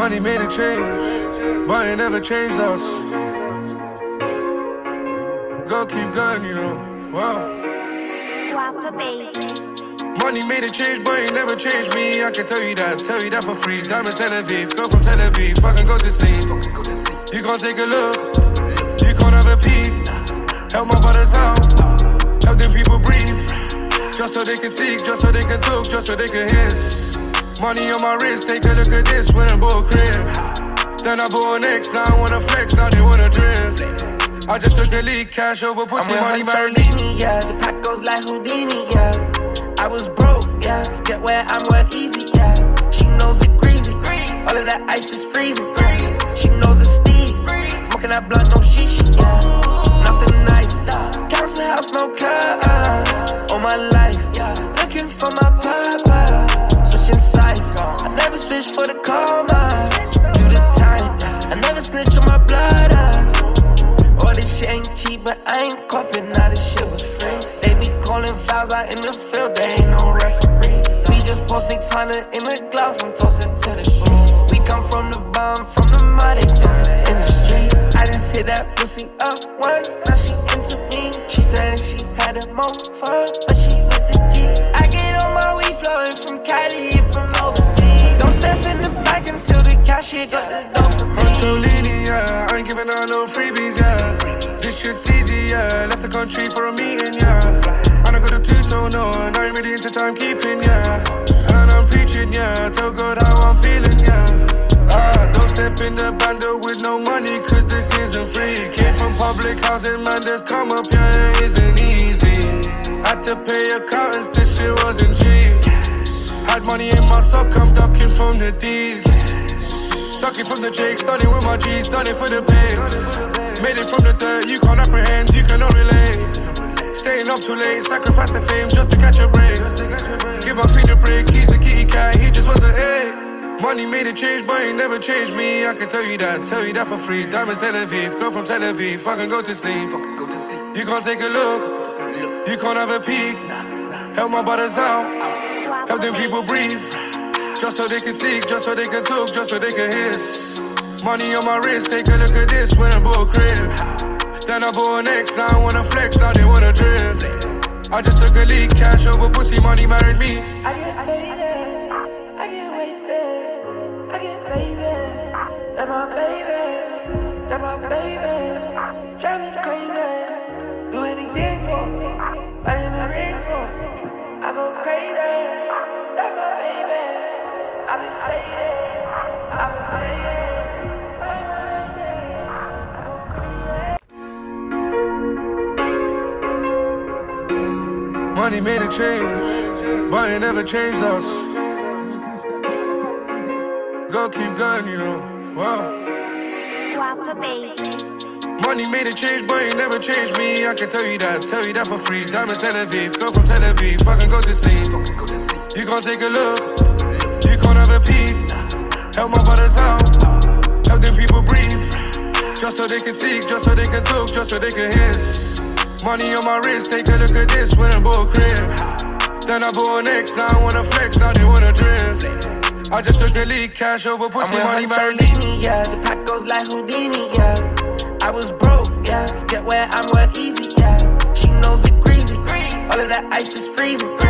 Money made a change, but it never changed us. Go keep going, you know. Wow. Guapa baby. Money made a change, but it never changed me. I can tell you that, tell you that for free. Diamonds Tel Aviv, go from Tel Aviv, fucking go to sleep. You gon' take a look, you can't have a peek. Help my brothers out, help them people breathe. Just so they can sleep, just so they can talk, just so they can hiss. Money on my wrist, take a look at this when I'm both crib. Then I bought an X, now I wanna flex, now they wanna drift. I just took a leak, cash over pussy, I'm money. Huncholini, yeah. The pack goes like Houdini, yeah. I was broke, yeah. To get where I'm went easy, yeah. She knows the greasy. All of that ice is freezing. Yeah. She knows the steez. Smoking that blunt, no sheesh, yeah. Nothing nice. Council house, no cars. All my life, yeah. Looking for my purpose. Switch for the karma. Do the time. I never snitch on my blood. All this shit ain't cheap, but I ain't copping. Now this shit was free. They be calling fouls out in the field, they ain't no referee. We just pour 600 in the gloves I'm it to the street. We come from the bottom, from the mud, from this industry. I just hit that pussy up once, now she into me. She said she had a fun, but she with the G. until got the dough for me. Huncholini, yeah. I ain't giving out no freebies, yeah. This shit's easy, yeah. Left the country for a meeting, yeah. And I got a two-tone on, I ain't really into timekeeping, yeah. And I'm preaching, yeah. Tell God how I'm feeling, yeah. Ah, don't step in the bando with no money, cause this isn't free. Came from public housing, man, this come up, yeah, it isn't easy. Had to pay accountants, this shit wasn't cheap. Had money in my sock, I'm ducking from the D's. Ducking from the Jakes, done it with my G's, done it for the babes. Made it from the dirt, you can't apprehend, you cannot relate. Staying up too late, sacrifice the fame just to catch a break. Give my feet a break, he's a kitty cat, he just was a A. Money made a change, but it never changed me. I can tell you that, tell you that for free. Diamonds Tel Aviv, girl from Tel Aviv, fucking go to sleep. You can't take a look, you can't have a peek. Help my brothers out, help them people breathe. Just so they can sleep, just so they can talk, just so they can hiss. Money on my wrist, take a look at this when I'm both crib. Then I bought an X, now I wanna flex, now they wanna drift. I just took a leak, cash over pussy, money married me. I get faded, I get wasted, I get lazy. That my baby, that my baby, drive me crazy. Do anything for me, right in the ring for me. I go crazy. Money made a change, but it never changed us. Go keep going, you know. Wow. Guapa baby. Money made a change, but it never changed me. I can tell you that, tell you that for free. Diamonds Tel Aviv, go from Tel Aviv, fucking go to sleep. You can't take a look, you can't have a peek. Help my brothers out, help them people breathe. Just so they can sleep, just so they can talk, just so they can hiss. Money on my wrist, take a look at this when I'm both crib. Then I bought an X, now I wanna flex, now they wanna drift. I just took a leak, cash over pussy, I'm money with yeah. The pack goes like Houdini, yeah. I was broke, yeah. To get where I'm went easy, yeah. She knows the greasy. All of that ice is freezing.